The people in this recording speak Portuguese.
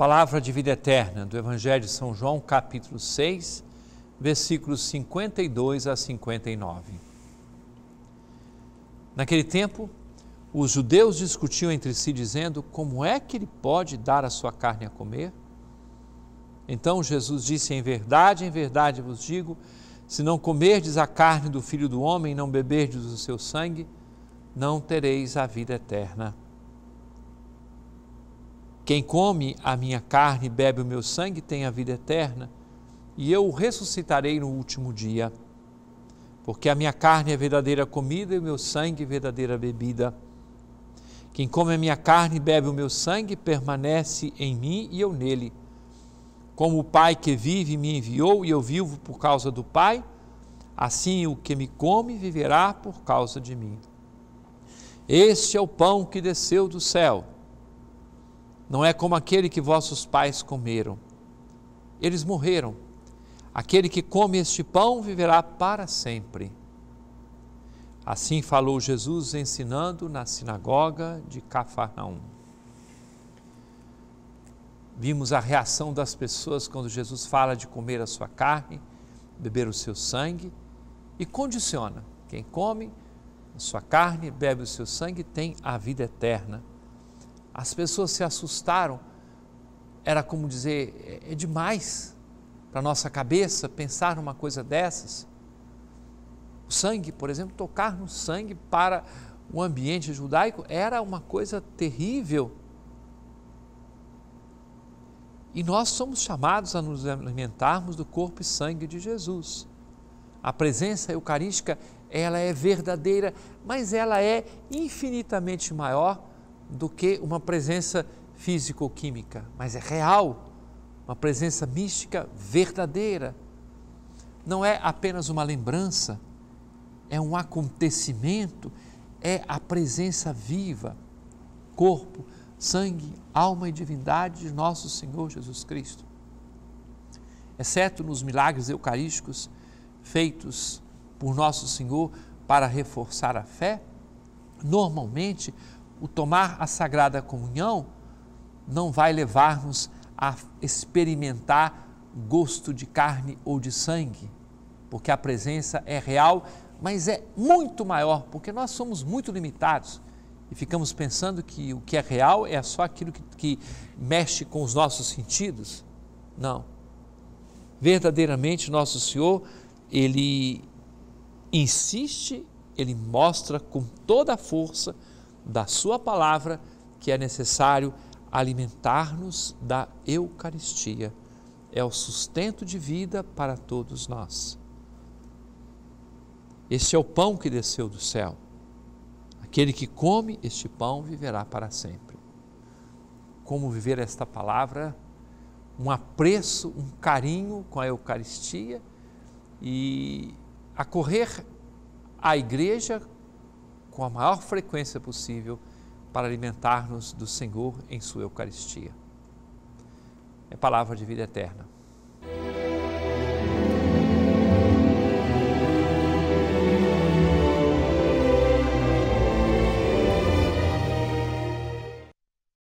Palavra de vida eterna do Evangelho de São João, capítulo 6, versículos 52 a 59. Naquele tempo, os judeus discutiam entre si, dizendo: Como é que ele pode dar a sua carne a comer? Então Jesus disse: Em verdade, em verdade vos digo: se não comerdes a carne do filho do homem e não beberdes o seu sangue, não tereis a vida eterna. Quem come a minha carne e bebe o meu sangue tem a vida eterna, e eu o ressuscitarei no último dia. Porque a minha carne é verdadeira comida e o meu sangue verdadeira bebida. Quem come a minha carne e bebe o meu sangue permanece em mim e eu nele. Como o Pai que vive me enviou e eu vivo por causa do Pai, assim o que me come viverá por causa de mim. Este é o pão que desceu do céu não é como aquele que vossos pais comeram. Eles morreram. Aquele que come este pão viverá para sempre. Assim falou Jesus ensinando na sinagoga de Cafarnaum. Vimos a reação das pessoas quando Jesus fala de comer a sua carne, beber o seu sangue e condiciona: quem come a sua carne, bebe o seu sangue, tem a vida eterna. As pessoas se assustaram. Era como dizer, é, é demais para nossa cabeça pensar numa coisa dessas. O sangue, por exemplo, tocar no sangue para o ambiente judaico era uma coisa terrível. E nós somos chamados a nos alimentarmos do corpo e sangue de Jesus. A presença eucarística, ela é verdadeira, mas ela é infinitamente maior do que uma presença físico-química, mas é real, uma presença mística verdadeira. Não é apenas uma lembrança, é um acontecimento, é a presença viva, corpo, sangue, alma e divindade de nosso Senhor Jesus Cristo. Exceto nos milagres eucarísticos feitos por nosso Senhor para reforçar a fé, normalmente o tomar a Sagrada Comunhão não vai levar-nos a experimentar gosto de carne ou de sangue, porque a presença é real, mas é muito maior, porque nós somos muito limitados e ficamos pensando que o que é real é só aquilo que, que mexe com os nossos sentidos. Não. Verdadeiramente, nosso Senhor, ele insiste, ele mostra com toda a força da Sua palavra que é necessário alimentar-nos da Eucaristia. É o sustento de vida para todos nós. Este é o pão que desceu do céu. Aquele que come este pão viverá para sempre. Como viver esta palavra? Um apreço, um carinho com a Eucaristia e acorrer à igreja com a maior frequência possível para alimentar-nos do Senhor em Sua Eucaristia. É palavra de vida eterna.